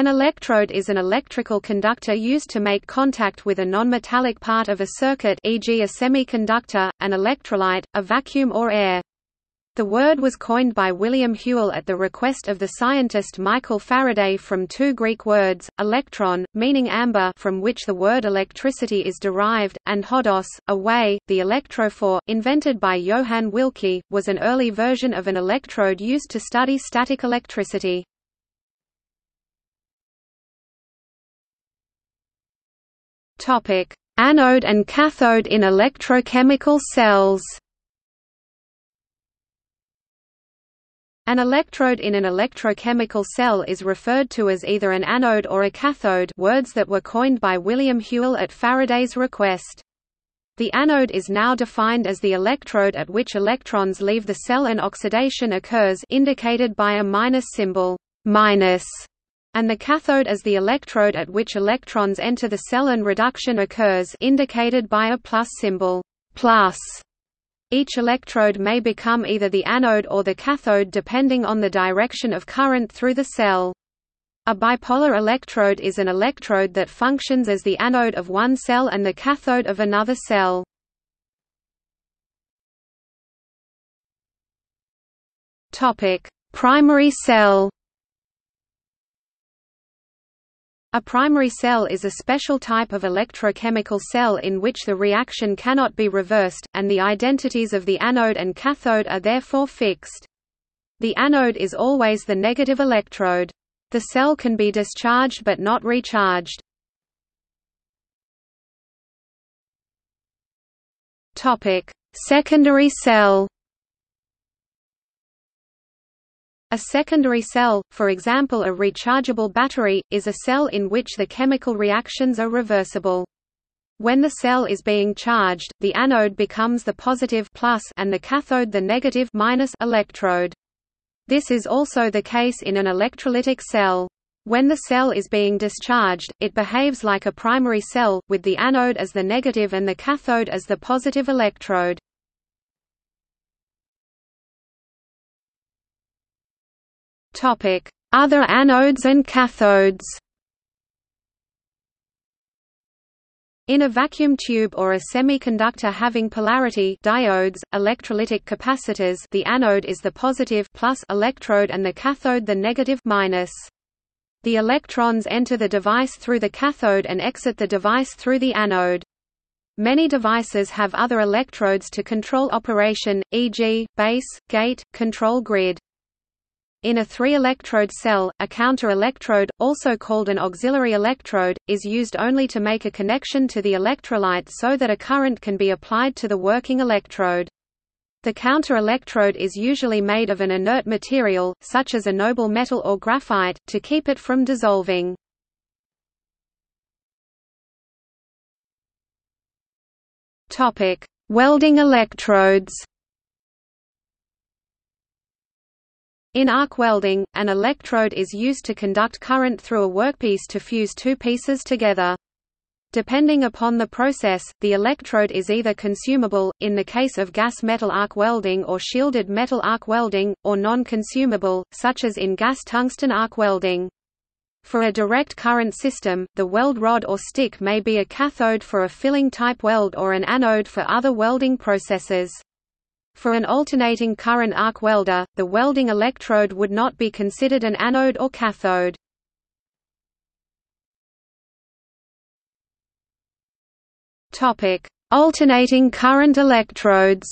An electrode is an electrical conductor used to make contact with a nonmetallic part of a circuit e.g. a semiconductor, an electrolyte, a vacuum or air. The word was coined by William Whewell at the request of the scientist Michael Faraday from two Greek words, electron, meaning amber from which the word electricity is derived, and hodos, a way. The electrophore, invented by Johann Wilcke, was an early version of an electrode used to study static electricity. Topic: Anode and cathode in electrochemical cells. An electrode in an electrochemical cell is referred to as either an anode or a cathode words that were coined by William Whewell at Faraday's request. The anode is now defined as the electrode at which electrons leave the cell and oxidation occurs indicated by a minus symbol minus and the cathode as the electrode at which electrons enter the cell and reduction occurs indicated by a plus symbol plus. Each electrode may become either the anode or the cathode depending on the direction of current through the cell. A bipolar electrode is an electrode that functions as the anode of one cell and the cathode of another cell. Primary cell A primary cell is a special type of electrochemical cell in which the reaction cannot be reversed, and the identities of the anode and cathode are therefore fixed. The anode is always the negative electrode. The cell can be discharged but not recharged. Secondary cell A secondary cell, for example a rechargeable battery, is a cell in which the chemical reactions are reversible. When the cell is being charged, the anode becomes the positive plus and the cathode the negative minus electrode. This is also the case in an electrolytic cell. When the cell is being discharged, it behaves like a primary cell, with the anode as the negative and the cathode as the positive electrode. Other anodes and cathodes In a vacuum tube or a semiconductor having polarity diodes, electrolytic capacitors the anode is the positive plus electrode and the cathode the negative minus. The electrons enter the device through the cathode and exit the device through the anode. Many devices have other electrodes to control operation, e.g., base, gate, control grid. In a three-electrode cell, a counter-electrode, also called an auxiliary electrode, is used only to make a connection to the electrolyte so that a current can be applied to the working electrode. The counter-electrode is usually made of an inert material, such as a noble metal or graphite, to keep it from dissolving. Welding electrodes In arc welding, an electrode is used to conduct current through a workpiece to fuse two pieces together. Depending upon the process, the electrode is either consumable, in the case of gas metal arc welding or shielded metal arc welding, or non-consumable, such as in gas tungsten arc welding. For a direct current system, the weld rod or stick may be a cathode for a filling type weld or an anode for other welding processes. For an alternating current arc welder, the welding electrode would not be considered an anode or cathode. Alternating current electrodes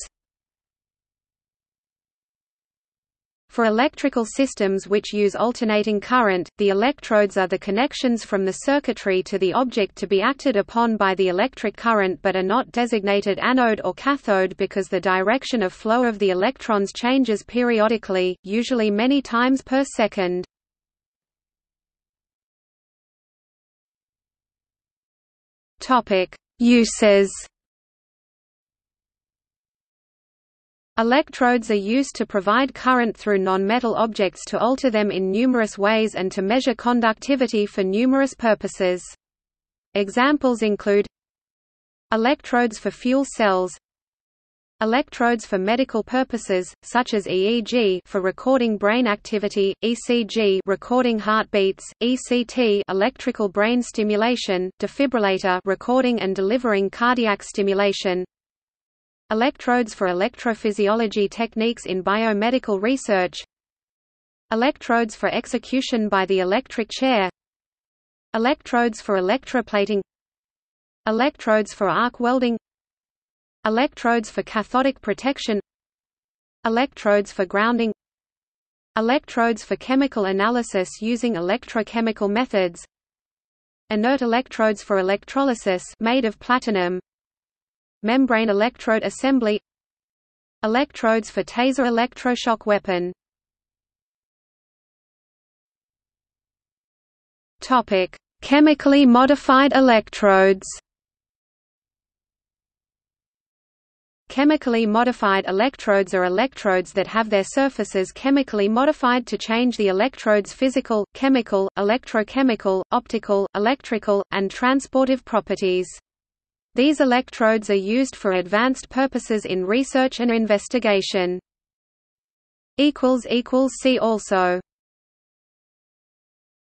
For electrical systems which use alternating current, the electrodes are the connections from the circuitry to the object to be acted upon by the electric current but are not designated anode or cathode because the direction of flow of the electrons changes periodically, usually many times per second. Uses Electrodes are used to provide current through non-metal objects to alter them in numerous ways and to measure conductivity for numerous purposes. Examples include Electrodes for fuel cells Electrodes for medical purposes, such as EEG for recording brain activity, ECG recording heartbeats, ECT electrical brain stimulation, defibrillator recording and delivering cardiac stimulation. Electrodes for electrophysiology techniques in biomedical research. Electrodes for execution by the electric chair. Electrodes for electroplating. Electrodes for arc welding Electrodes for cathodic protection Electrodes for grounding Electrodes for chemical analysis using electrochemical methods Inert electrodes for electrolysis made of platinum Membrane electrode assembly Electrodes for taser electroshock weapon Topic: Chemically modified electrodes Chemically modified electrodes are electrodes that have their surfaces chemically modified to change the electrode's physical, chemical, electrochemical, optical, electrical, and transportive properties. These electrodes are used for advanced purposes in research and investigation. See also